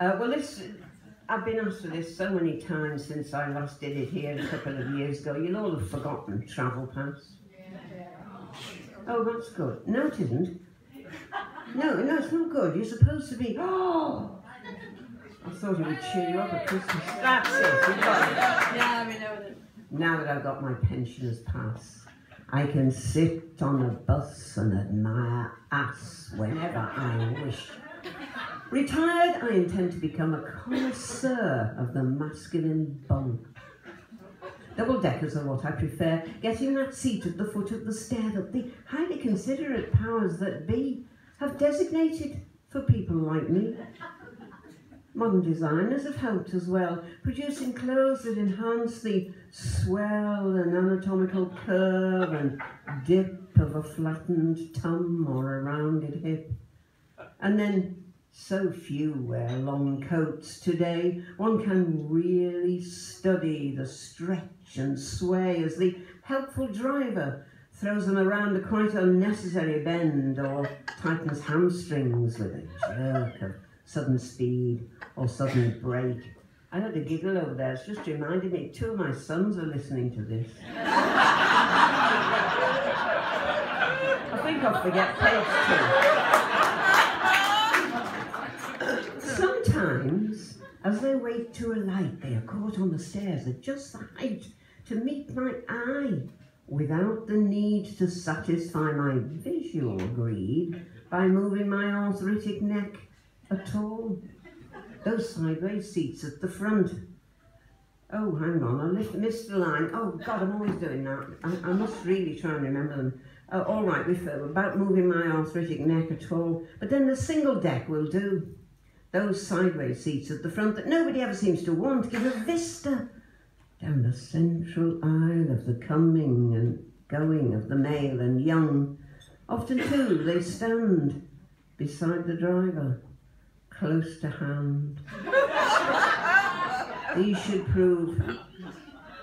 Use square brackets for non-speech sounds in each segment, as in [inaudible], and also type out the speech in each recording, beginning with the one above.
Uh, well, this, I've been asked for this so many times since I last did it here a couple of years ago. You'll all have forgotten Travel Pass. Oh, that's good. No, it isn't. No, no, it's not good. You're supposed to be, oh! [gasps] I thought it would cheer you up at Christmas. That's it, you got it. Yeah, we know that. Now that I've got my pensioner's pass, I can sit on a bus and admire ass whenever I wish. Retired, I intend to become a connoisseur of the masculine bunk. Double deckers are what I prefer, getting that seat at the foot of the stair that the highly considerate powers that be have designated for people like me. Modern designers have helped as well, producing clothes that enhance the swell and anatomical curve and dip of a flattened tum or a rounded hip. And then so few wear long coats today, one can really study the stretch and sway as the helpful driver throws them around a quite unnecessary bend or tightens hamstrings with a jerk of sudden speed or sudden brake. I heard a giggle over there. It's just reminded me two of my sons are listening to this. [laughs] I think I'll forget page Sometimes, as they wait to alight, they are caught on the stairs at just the height to meet my eye without the need to satisfy my visual greed by moving my arthritic neck at all. Those sideways seats at the front. Oh, hang on, I missed the line. Oh, God, I'm always doing that. I, I must really try and remember them. Uh, all right, uh, about moving my arthritic neck at all. But then the single deck will do. Those sideways seats at the front that nobody ever seems to want give a vista down the central aisle of the coming and going of the male and young. Often, too, they stand beside the driver, close to hand. These should prove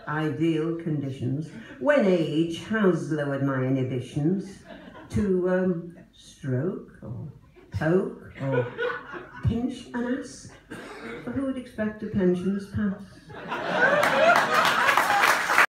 ideal conditions when age has lowered my inhibitions to um, stroke or poke or pinch an ass. For who would expect a pensioner's pass?